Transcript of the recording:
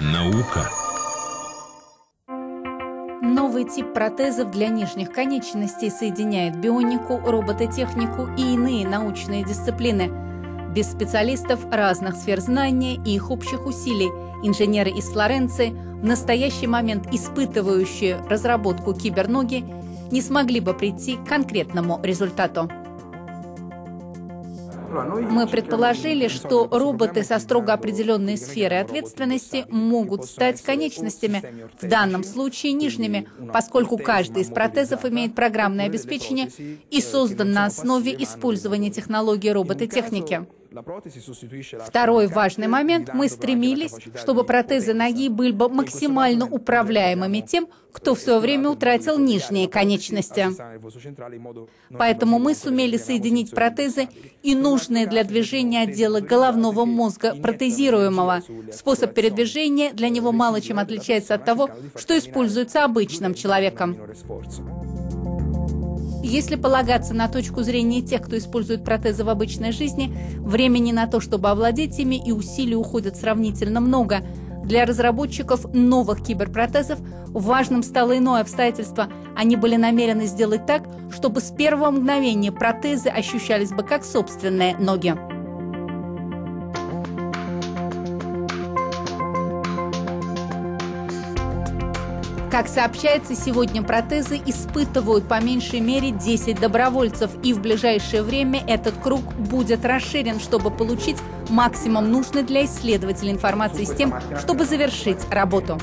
Наука. Новый тип протезов для нижних конечностей соединяет бионику, робототехнику и иные научные дисциплины. Без специалистов разных сфер знания и их общих усилий инженеры из Флоренции, в настоящий момент испытывающие разработку киберноги, не смогли бы прийти к конкретному результату. Мы предположили, что роботы со строго определенной сферой ответственности могут стать конечностями, в данном случае нижними, поскольку каждый из протезов имеет программное обеспечение и создан на основе использования технологии робототехники. Второй важный момент. Мы стремились, чтобы протезы ноги были бы максимально управляемыми тем, кто в свое время утратил нижние конечности. Поэтому мы сумели соединить протезы и нужные для движения отделы головного мозга протезируемого. Способ передвижения для него мало чем отличается от того, что используется обычным человеком. Если полагаться на точку зрения тех, кто использует протезы в обычной жизни, времени на то, чтобы овладеть ими, и усилий уходит сравнительно много. Для разработчиков новых киберпротезов важным стало иное обстоятельство. Они были намерены сделать так, чтобы с первого мгновения протезы ощущались бы как собственные ноги. Как сообщается, сегодня протезы испытывают по меньшей мере 10 добровольцев, и в ближайшее время этот круг будет расширен, чтобы получить максимум нужной для исследователя информации с тем, чтобы завершить работу.